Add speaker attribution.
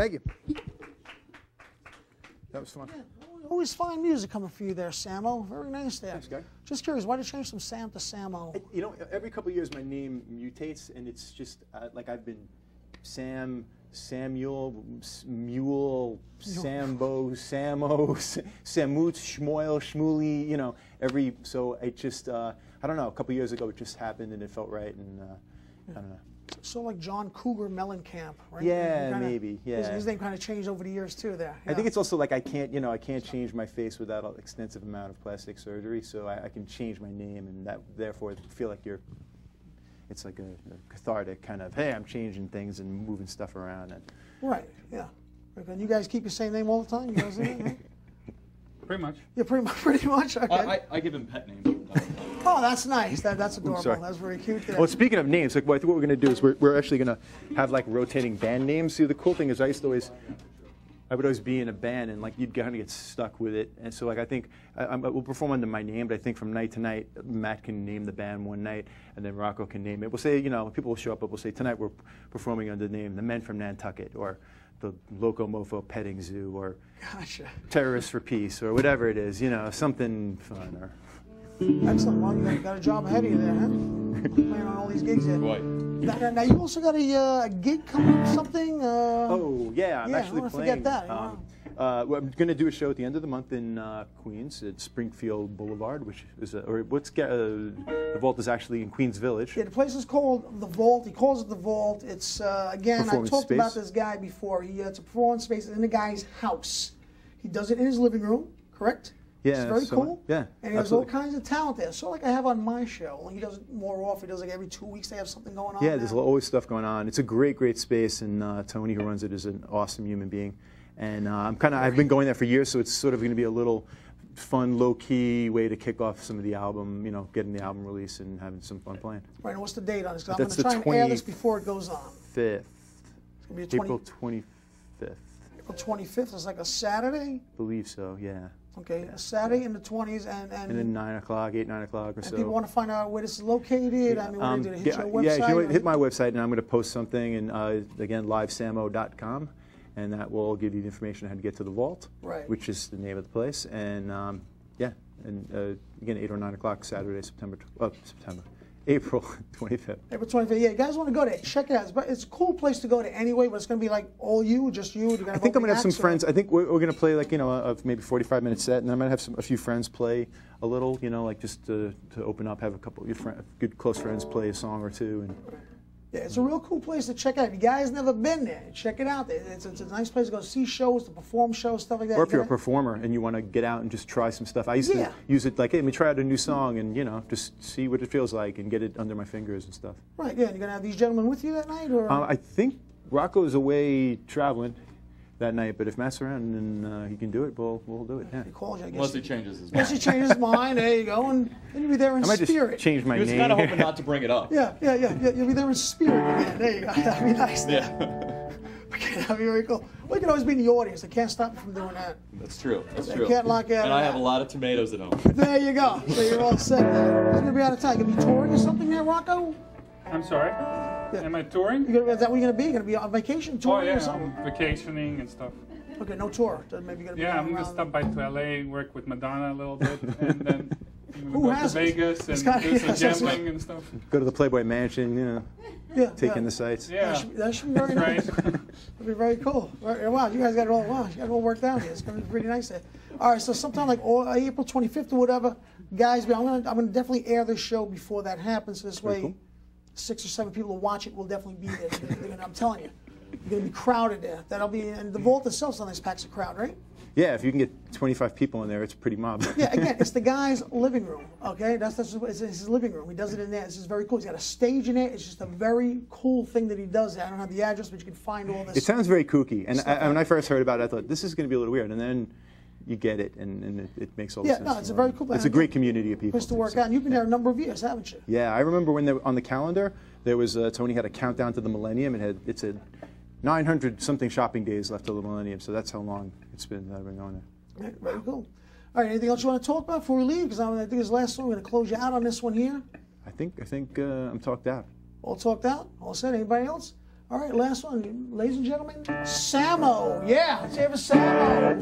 Speaker 1: Thank you. That was fun.
Speaker 2: Always fine music coming for you there, Sammo. Very nice there.
Speaker 1: Thanks, guy.
Speaker 2: Just curious, why did you change from Sam to Sammo?
Speaker 1: You know, every couple of years my name mutates, and it's just uh, like I've been Sam, Samuel, S- Mule, Sambo, Sammo, S- Samut, Shmoil, Shmuli. You know, every so it just uh, I don't know. A couple of years ago, it just happened, and it felt right, and uh, I don't know.
Speaker 2: So like John Cougar Mellencamp, right?
Speaker 1: Yeah,
Speaker 2: kinda-
Speaker 1: maybe,
Speaker 2: His,
Speaker 1: yeah.
Speaker 2: his name kind of changed over the years too. There.
Speaker 1: I think it's also like I can't, you know, I can't change my face without an extensive amount of plastic surgery, so I, I can change my name, and that therefore feel like you're. It's like a, a cathartic kind of, hey, I'm changing things and moving stuff around, and
Speaker 2: right. Yeah. Okay. And you guys keep the same name all the time. You guys, do?
Speaker 3: Pretty much.
Speaker 2: Yeah, pretty much. Pretty much. Okay.
Speaker 4: I, I, I give him pet names. All the time.
Speaker 2: oh, that's nice. That, that's adorable. That's very cute. There.
Speaker 1: Well, speaking of names, like, what I think what we're going to do is we're, we're actually going to have like rotating band names. See, the cool thing is I used to always, I would always be in a band and like you'd kind of get stuck with it. And so like I think I, I'm, we'll perform under my name, but I think from night to night, Matt can name the band one night, and then Roko can name it. We'll say, you know, people will show up, but we'll say tonight we're performing under the name The Men from Nantucket or the Loco Mofo Petting Zoo or
Speaker 2: Gotcha.
Speaker 1: Terrorists for Peace or whatever it is, you know, something fun or.
Speaker 2: Excellent. Well, you got, got a job ahead of you there, huh? Playing on all these gigs.
Speaker 4: Boy.
Speaker 2: Now, now- you also got a, uh, gig coming up, something? Uh,
Speaker 1: Oh yeah, I'm
Speaker 2: Yeah, I
Speaker 1: actually
Speaker 2: wanna
Speaker 1: playing.
Speaker 2: forget that,
Speaker 1: Um, uh, well, I'm going to do a show at the end of the month in uh, Queens at Springfield Boulevard, which is a, or what's uh, the vault is actually in Queens Village.
Speaker 2: Yeah, the place is called The Vault. He calls it The Vault. It's, uh, again, I talked about this guy before. He, uh, it's a performance space in the guy's house. He does it in his living room, correct?
Speaker 1: Yeah,
Speaker 2: It's very
Speaker 1: so-
Speaker 2: cool.
Speaker 1: yeah,
Speaker 2: And he has all kinds of talent there. So like I have on my show. He does it more often. He does like every two weeks they have something going on
Speaker 1: Yeah, there's always stuff going on. It's a great, great space, and uh, Tony, who runs it, is an awesome human being. And uh, I'm kind of I've been going there for years, so it's sort of going to be a little fun, low-key way to kick off some of the album, you know, getting the album release and having some fun playing.
Speaker 2: Right, and what's the date on this? I'm going to try and air this before it goes on.
Speaker 1: Fifth,
Speaker 2: It's going to be a 20,
Speaker 1: April 25th,
Speaker 2: April 25th. It's like a Saturday.
Speaker 1: believe so. Yeah.
Speaker 2: Okay, a Saturday in the 20s, and and,
Speaker 1: and then nine o'clock, eight, nine o'clock or
Speaker 2: and
Speaker 1: so.
Speaker 2: people want to find out where this is located. I mean,
Speaker 1: Um,
Speaker 2: do they hit
Speaker 1: yeah,
Speaker 2: your website?
Speaker 1: yeah, you know hit my website, and I'm going to post something, and uh, again, livesammo.com, and that will give you the information on how to get to the vault,
Speaker 2: Right.
Speaker 1: which is the name of the place, and um, yeah, and uh, again, eight or nine o'clock Saturday, September, uh, September, April 25th.
Speaker 2: April 25th. Yeah, you guys want to go there? Check it out. It's, but it's a cool place to go to anyway. But it's going to be like all you, just you. Gonna
Speaker 1: I think I'm going to have some friends. I think we're, we're going to play like you know a, a maybe 45 minute set, and I might have some, a few friends play a little, you know, like just to, to open up, have a couple of your friend, good close friends play a song or two, and
Speaker 2: Yeah, it's a real cool place to check out. If you guys never been there, check it out. It's, it's a nice place to go see shows, to perform shows, stuff like that.
Speaker 1: Or if
Speaker 2: You
Speaker 1: you're a performer and you want to get out and just try some stuff, I used
Speaker 2: Yeah.
Speaker 1: to use it like, hey, let me try out a new song and you know just see what it feels like and get it under my fingers and stuff.
Speaker 2: Right, yeah. And You're going to have these gentlemen with you that night? or
Speaker 1: Uh, I think Roko's away traveling that night, but if Matt's around and uh, he can do it, we'll we'll do it. Yeah.
Speaker 2: He called you, I guess.
Speaker 4: Unless he changes his mind.
Speaker 2: Unless he changes his mind, there you go. And then you'll be there in
Speaker 1: I might just
Speaker 2: spirit.
Speaker 1: change my
Speaker 4: He was
Speaker 1: name.
Speaker 4: kind of hoping not to bring it up.
Speaker 2: Yeah, yeah, yeah, yeah. You'll be there in spirit again. There you go. That'd be nice.
Speaker 4: Yeah.
Speaker 2: Okay, that'd be very cool. We can always be in the audience. They can't stop you from doing that.
Speaker 4: That's true. That's
Speaker 2: They
Speaker 4: true.
Speaker 2: can't lock you out
Speaker 4: And
Speaker 2: of
Speaker 4: I
Speaker 2: that.
Speaker 4: have a lot of tomatoes at home.
Speaker 2: There you go. So you're all set there. You're gonna be out of town. You gonna be touring or something there, Roko?
Speaker 3: I'm sorry. Am I touring?
Speaker 2: You gonna, is that what you're gonna be? You gonna be on vacation
Speaker 3: Oh yeah,
Speaker 2: or something?
Speaker 3: I'm vacationing and stuff.
Speaker 2: Okay, no tour. Then maybe you're gonna
Speaker 3: Yeah,
Speaker 2: going
Speaker 3: I'm gonna stop by to LA, work with Madonna a little bit, and then I'm
Speaker 2: Who
Speaker 3: gonna go to
Speaker 2: hasn't?
Speaker 3: Vegas and
Speaker 2: kinda-
Speaker 3: do some
Speaker 2: yes, that's
Speaker 3: gambling and stuff.
Speaker 1: Go to the Playboy Mansion, you know,
Speaker 2: Yeah,
Speaker 1: take
Speaker 2: yeah.
Speaker 1: in the sights.
Speaker 3: Yeah,
Speaker 2: That should, that should be very
Speaker 3: right.
Speaker 2: nice. That'd be very cool. Right, Wow, you guys got it all. Wow, you got it all worked out here. It's gonna be pretty nice there. All right, so sometime like oh, April 25th or whatever, guys. I'm gonna I'm gonna definitely air this show before that happens. This way,
Speaker 1: cool.
Speaker 2: Six or seven people who watch it will definitely be there. They're they're gonna- I'm telling you, you're gonna be crowded there. That'll be and the vault itself's a nice packs a crowd, right?
Speaker 1: Yeah, if you can get 25 people in there, it's pretty mob.
Speaker 2: Yeah, again, it's the guy's living room. Okay, that's that's it's his living room. He does it in there. This is very cool. He's got a stage in it. It's just a very cool thing that he does. I don't have the address, but you can find all this.
Speaker 1: It sounds very kooky. And I, when I first heard about it, I thought this is going to be a little weird. And then you get it, and, and it, it makes all the
Speaker 2: Yeah,
Speaker 1: sense.
Speaker 2: no, it's
Speaker 1: the
Speaker 2: a very cool-
Speaker 1: It's a great community of people.
Speaker 2: place to work out. And you've been there a number of years, haven't you?
Speaker 1: Yeah, I remember when they were on the calendar, there was uh, Tony had a countdown to the millennium. It had it said 900 something shopping days left till the millennium. So that's how long it's been that I've been going there.
Speaker 2: Right, very cool. All right, anything else you want to talk about before we leave? Because I think this last one, we're going to close you out on this one here.
Speaker 1: I think I think uh, I'm talked out.
Speaker 2: All talked out? All set? Anybody else? All right, last one, ladies and gentlemen, Sammo. Yeah, let's have a Sammo.